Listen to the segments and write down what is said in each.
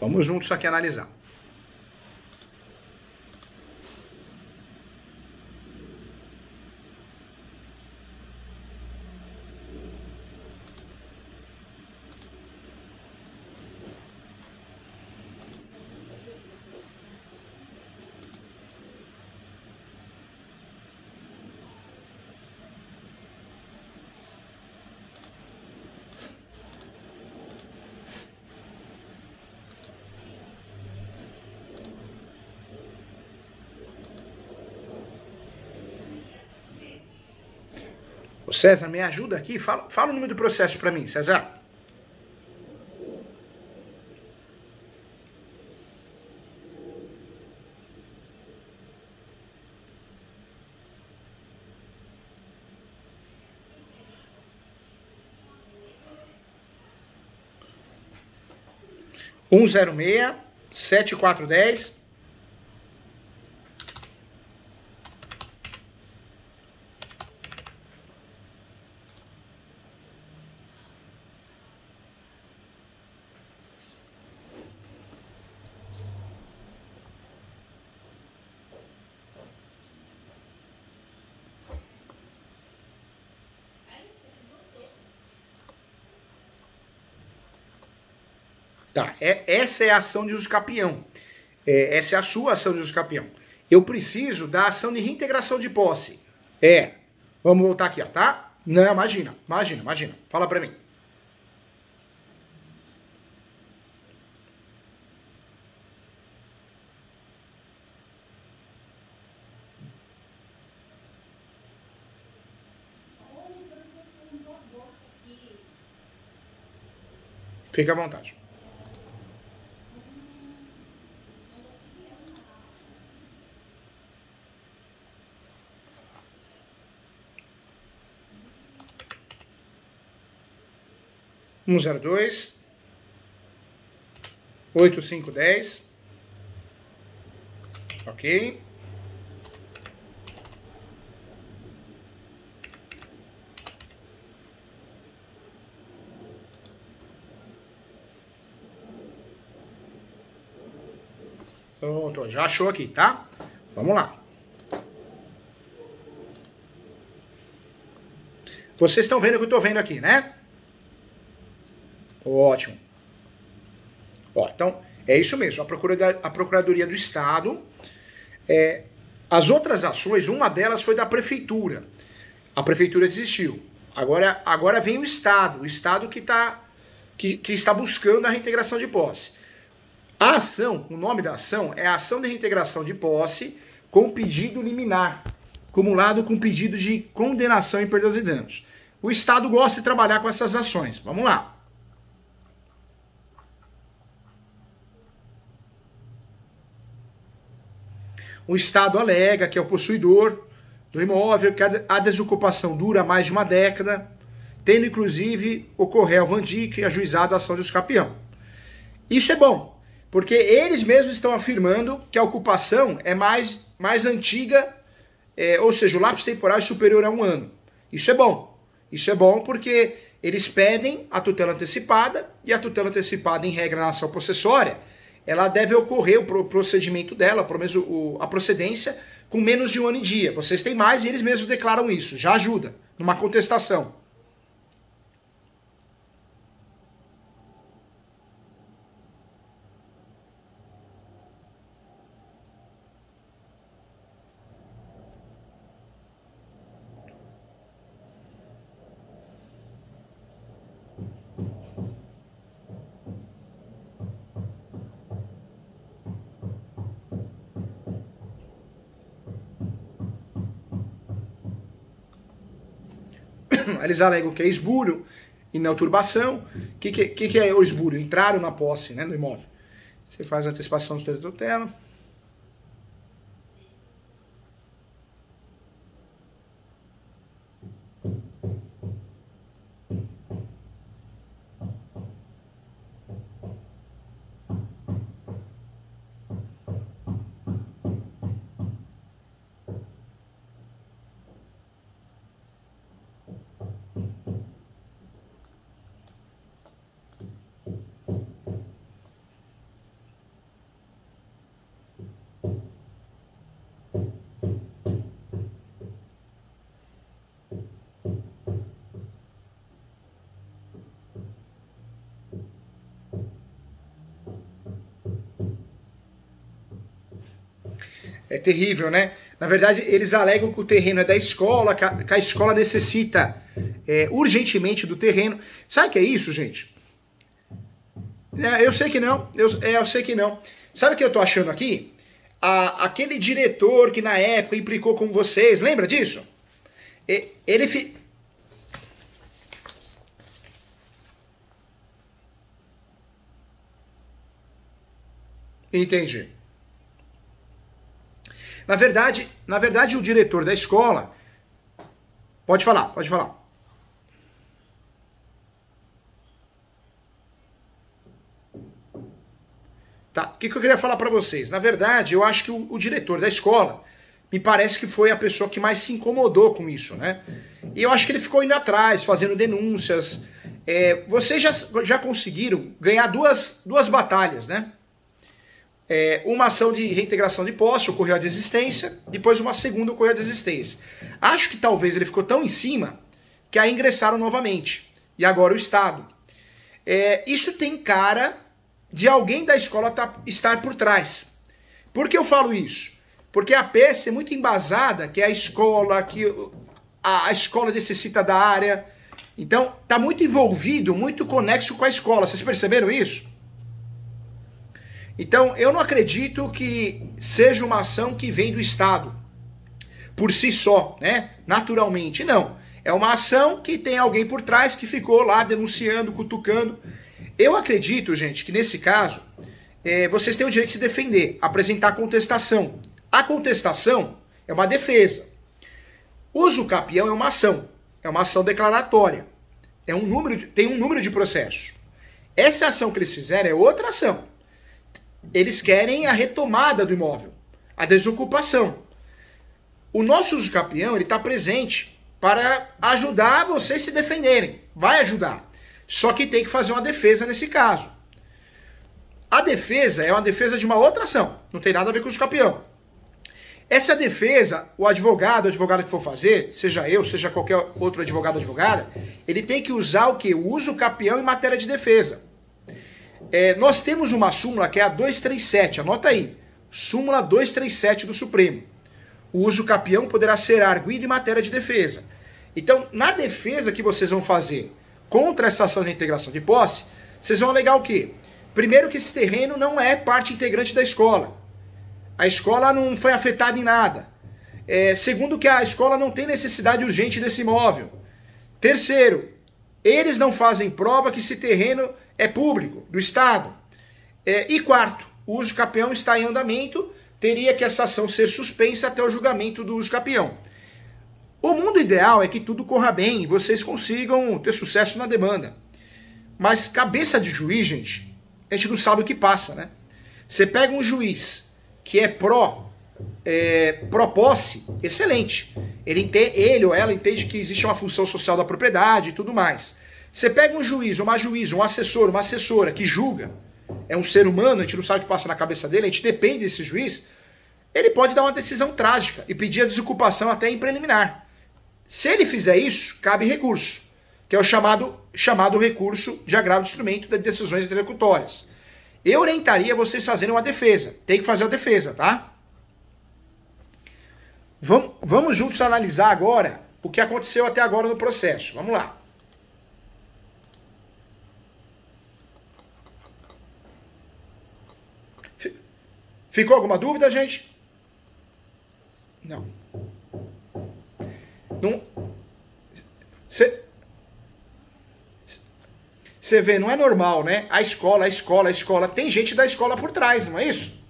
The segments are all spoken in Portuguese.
Vamos juntos aqui analisar. César, me ajuda aqui? Fala, fala o número do processo para mim, César. Um zero meia sete quatro dez Tá, é, essa é a ação de uso capião. É, essa é a sua ação de uso capião. Eu preciso da ação de reintegração de posse. É. Vamos voltar aqui, ó, tá? Não, imagina, imagina, imagina. Fala pra mim. Fique à vontade. Um zero dois oito cinco dez ok Pronto, já achou aqui, tá? Vamos lá. Vocês estão vendo o que eu estou vendo aqui, né? Ótimo. Ó, então, é isso mesmo. A, Procuradoria, a Procuradoria do Estado. É, as outras ações, uma delas foi da Prefeitura. A Prefeitura desistiu. Agora, agora vem o Estado. O Estado que, tá, que, que está buscando a reintegração de posse. A ação, o nome da ação é ação de reintegração de posse com pedido liminar, acumulado com pedido de condenação em perdas e danos. O Estado gosta de trabalhar com essas ações. Vamos lá. O Estado alega que é o possuidor do imóvel, que a desocupação dura mais de uma década, tendo inclusive o Correio Vandic ajuizado a ação de escapião. Isso é bom, porque eles mesmos estão afirmando que a ocupação é mais, mais antiga, é, ou seja, o lápis temporal é superior a um ano. Isso é bom. Isso é bom porque eles pedem a tutela antecipada, e a tutela antecipada, em regra, na ação possessória, ela deve ocorrer o procedimento dela, pelo menos a procedência, com menos de um ano e dia. Vocês têm mais e eles mesmos declaram isso. Já ajuda numa contestação. Eles alegam que é esbulho e não turbação. O que, que, que, é o esbulho? Entraram na posse né, do imóvel. Você faz a antecipação do direito tutela. É terrível, né? Na verdade, eles alegam que o terreno é da escola, que a, escola necessita é, urgentemente do terreno. Sabe o que é isso, gente? É, eu sei que não, eu, é, eu sei que não. Sabe o que eu tô achando aqui? A, aquele diretor que na época implicou com vocês, lembra disso? Ele, fi... Entendi. Na verdade, na verdade, o diretor da escola. Pode falar, pode falar. Tá? O que, eu queria falar para vocês? Na verdade, eu acho que o, o, diretor da escola me parece que foi a pessoa que mais se incomodou com isso, né? E eu acho que ele ficou indo atrás, fazendo denúncias. É, vocês já, já conseguiram ganhar duas, duas batalhas, né? É, uma ação de reintegração de posse ocorreu a desistência, depois uma segunda ocorreu a desistência. Acho que talvez ele ficou tão em cima que aí ingressaram novamente. E agora o Estado. É, isso tem cara de alguém da escola tá, estar por trás. Por que eu falo isso? Porque a peça é muito embasada, que é a escola, que a, a escola necessita da área. Então, está muito envolvido, muito conexo com a escola. Vocês perceberam isso? Então, eu não acredito que seja uma ação que vem do Estado por si só, né? Naturalmente, não. É uma ação que tem alguém por trás que ficou lá denunciando, cutucando. Eu acredito, gente, que nesse caso é, vocês têm o direito de se defender, apresentar contestação. A contestação é uma defesa. Uso capião é uma ação, é uma ação declaratória. É um número de, tem um número de processos. Essa ação que eles fizeram é outra ação eles querem a retomada do imóvel, a desocupação. O nosso uso campeão ele está presente para ajudar vocês se defenderem. Vai ajudar. Só que tem que fazer uma defesa nesse caso. A defesa é uma defesa de uma outra ação. Não tem nada a ver com o campeão. Essa defesa, o advogado, a advogada que for fazer, seja eu, seja qualquer outro advogado advogada, ele tem que usar o que? O uso capião em matéria de defesa. É, nós temos uma súmula que é a 237, anota aí. Súmula 237 do Supremo. O uso capião poderá ser arguído em matéria de defesa. Então, na defesa que vocês vão fazer contra essa ação de integração de posse, vocês vão alegar o quê? Primeiro que esse terreno não é parte integrante da escola. A escola não foi afetada em nada. É, segundo que a escola não tem necessidade urgente desse imóvel. Terceiro, eles não fazem prova que esse terreno é público, do Estado. É, e quarto, o uso capião está em andamento, teria que essa ação ser suspensa até o julgamento do uso capião. O mundo ideal é que tudo corra bem e vocês consigam ter sucesso na demanda. Mas cabeça de juiz, gente, a gente não sabe o que passa, né? Você pega um juiz que é pró é, excelente. Ele, entende, ele ou ela entende que existe uma função social da propriedade e tudo mais. Você pega um juiz, uma juíza, um assessor, uma assessora que julga, é um ser humano, a gente não sabe o que passa na cabeça dele, a gente depende desse juiz, ele pode dar uma decisão trágica e pedir a desocupação até em preliminar. Se ele fizer isso, cabe recurso, que é o chamado, chamado recurso de agravo de instrumento de decisões executórias. Eu orientaria vocês fazerem uma defesa. Tem que fazer a defesa, tá? Vamos, vamos juntos analisar agora o que aconteceu até agora no processo. Vamos lá. Ficou alguma dúvida, gente? Não. Não. Você. Você vê, não é normal, né? A escola, a escola, a escola. Tem gente da escola por trás, não é isso?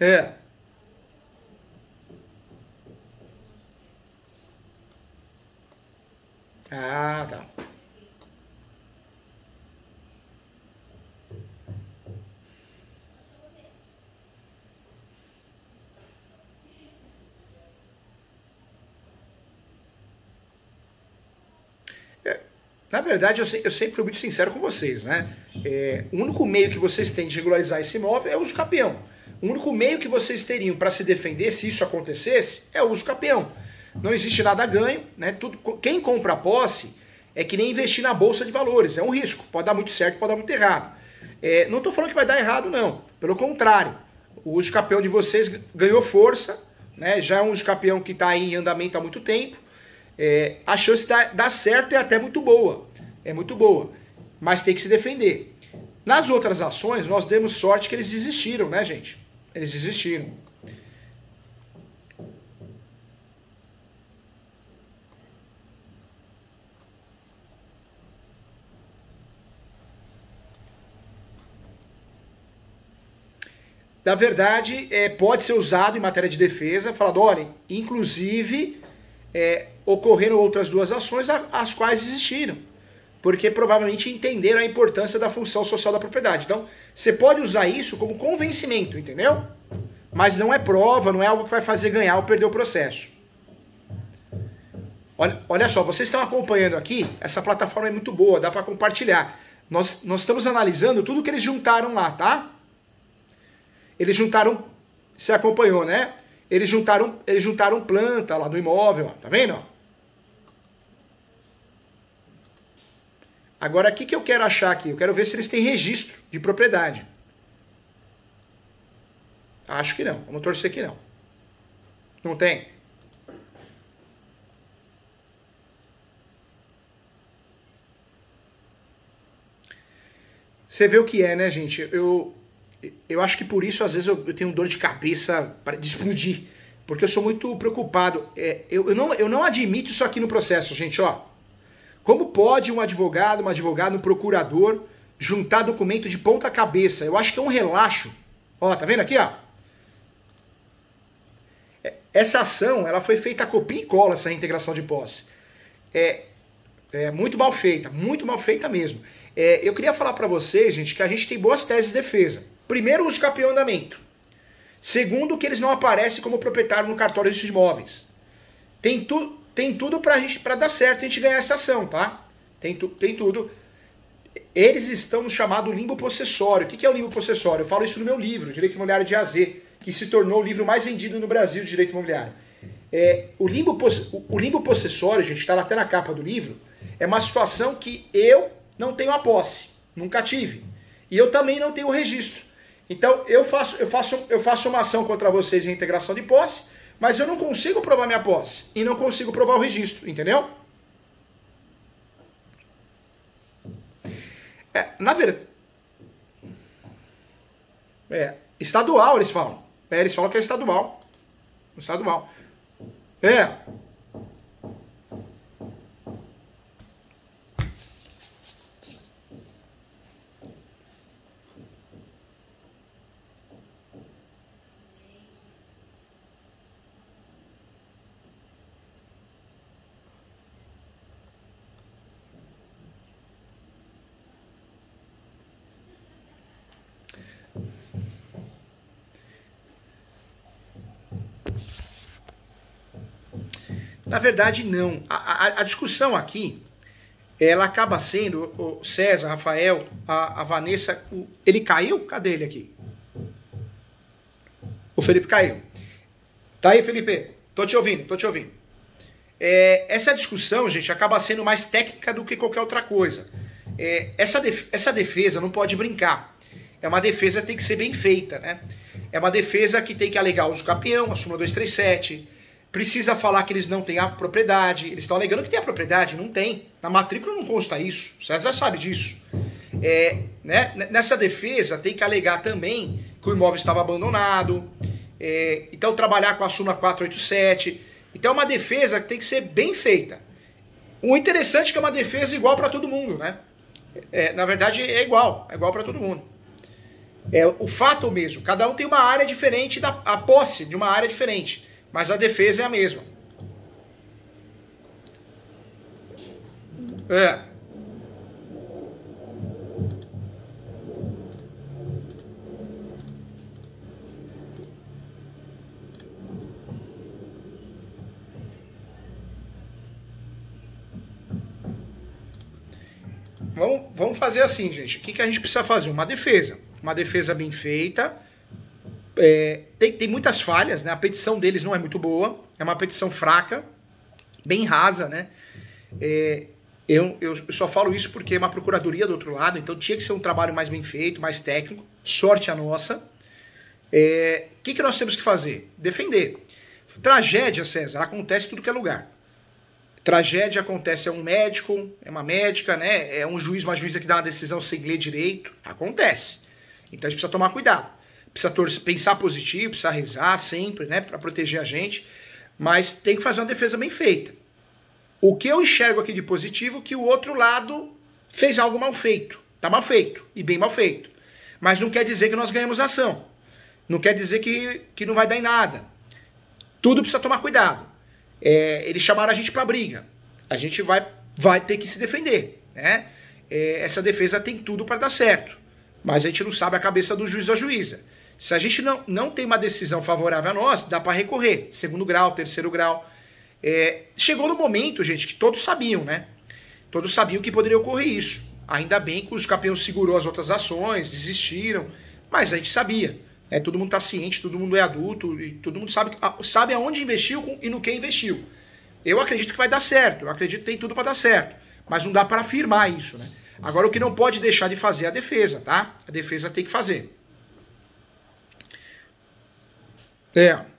É. Ah, tá. Na verdade, eu, eu, sempre fui muito sincero com vocês, né? É, o único meio que vocês têm de regularizar esse imóvel é o uso capião. O único meio que vocês teriam para se defender se isso acontecesse é o uso capião. Não existe nada ganho, né? Tudo, quem compra a posse é que nem investir na bolsa de valores, é um risco. Pode dar muito certo, pode dar muito errado. É, não estou falando que vai dar errado, não. Pelo contrário, o uso campeão de vocês ganhou força, né? já é um uso campeão que está em andamento há muito tempo. É, a chance de dar certo é até muito boa. É muito boa. Mas tem que se defender. Nas outras ações, nós demos sorte que eles desistiram, né, gente? Eles desistiram. Na verdade, é, pode ser usado em matéria de defesa, falando, olha, inclusive é, ocorreram outras duas ações as quais existiram, porque provavelmente entenderam a importância da função social da propriedade. Então, você pode usar isso como convencimento, entendeu? Mas não é prova, não é algo que vai fazer ganhar ou perder o processo. Olha, olha só, vocês estão acompanhando aqui, essa plataforma é muito boa, dá para compartilhar. Nós, nós estamos analisando tudo que eles juntaram lá, tá? Eles juntaram, você acompanhou, né? Eles juntaram, eles juntaram planta lá do imóvel, ó, tá vendo? Agora, o que, que eu quero achar aqui? Eu quero ver se eles têm registro de propriedade. Acho que não. Vamos torcer que não. Não tem? Você vê o que é, né, gente? Eu, eu acho que por isso, às vezes, eu, eu tenho dor de cabeça de explodir. Porque eu sou muito preocupado. É, eu, eu, não, eu não admito isso aqui no processo, gente, ó. Como pode um advogado, uma advogada, um procurador juntar documento de ponta cabeça? Eu acho que é um relaxo. Ó, tá vendo aqui, ó? É, essa ação, ela foi feita a copia e cola, essa reintegração de posse. É, é muito mal feita, muito mal feita mesmo. É, eu queria falar para vocês, gente, que a gente tem boas teses de defesa. Primeiro, os campeão andamento. Segundo, que eles não aparecem como proprietário no cartório de imóveis. Tem, tu, tem tudo para dar certo a gente ganhar essa ação, tá? Tem, tu, tem tudo. Eles estão no chamado limbo possessório. O que é o limbo possessório? Eu falo isso no meu livro, Direito Imobiliário de AZ, que se tornou o livro mais vendido no Brasil de Direito Imobiliário. É, o, limbo, o limbo possessório, gente, está até na capa do livro, é uma situação que eu não tenho a posse, nunca tive. E eu também não tenho o registro. Então eu faço, eu faço, eu faço uma ação contra vocês em integração de posse, mas eu não consigo provar minha posse e não consigo provar o registro, entendeu? É, na verdade. É, estadual eles falam. É, eles falam que é estadual. Estadual. É. Na verdade, não. A, a, a discussão aqui, ela acaba sendo, o César, Rafael, a, a Vanessa, o, ele caiu? Cadê ele aqui? O Felipe caiu. Tá aí, Felipe? Tô te ouvindo, tô te ouvindo. É, essa discussão, gente, acaba sendo mais técnica do que qualquer outra coisa. É, essa, def essa defesa não pode brincar. É uma defesa que tem que ser bem feita, né? É uma defesa que tem que alegar uso campeão, a súmula 237, precisa falar que eles não têm a propriedade. Eles estão alegando que tem a propriedade, não tem. Na matrícula não consta isso. O César sabe disso. É, né, nessa defesa tem que alegar também que o imóvel estava abandonado. É, então trabalhar com a súmula 487. Então é uma defesa que tem que ser bem feita. O interessante é que é uma defesa igual para todo mundo, né? É, na verdade é igual, é igual para todo mundo. É o fato mesmo. Cada um tem uma área diferente da a posse de uma área diferente mas a defesa é a mesma. É. Vamos, vamos fazer assim, gente. O que, que a gente precisa fazer? Uma defesa. Uma defesa bem feita é, tem, tem muitas falhas, né? A petição deles não é muito boa, é uma petição fraca, bem rasa, né? É, Eu, eu, só falo isso porque é uma procuradoria do outro lado, então tinha que ser um trabalho mais bem feito, mais técnico. Sorte a nossa. O é, que, que nós temos que fazer? Defender. Tragédia, César, acontece em tudo que é lugar. Tragédia acontece é um médico, é uma médica, né? É um juiz, uma juíza que dá uma decisão sem ler direito. Acontece. Então a gente precisa tomar cuidado. Precisa torcer, pensar positivo, precisa rezar sempre, né? Para proteger a gente. Mas tem que fazer uma defesa bem feita. O que eu enxergo aqui de positivo é que o outro lado fez algo mal feito. Tá mal feito. E bem mal feito. Mas não quer dizer que nós ganhamos ação. Não quer dizer que, que não vai dar em nada. Tudo precisa tomar cuidado é, eles chamaram a gente para briga. A gente vai, vai ter que se defender. Né? É, essa defesa tem tudo para dar certo. Mas a gente não sabe a cabeça do juiz ou juíza. Se a gente não, não tem uma decisão favorável a nós, dá para recorrer. Segundo grau, terceiro grau. É, chegou no momento, gente, que todos sabiam, né? Todos sabiam que poderia ocorrer isso. Ainda bem que os campeões segurou as outras ações, desistiram, mas a gente sabia. É, todo mundo está ciente, todo mundo é adulto e todo mundo sabe, sabe aonde investiu e no que investiu. Eu acredito que vai dar certo, eu acredito que tem tudo para dar certo, mas não dá para afirmar isso, né? Agora o que não pode deixar de fazer é a defesa, tá? A defesa tem que fazer. É.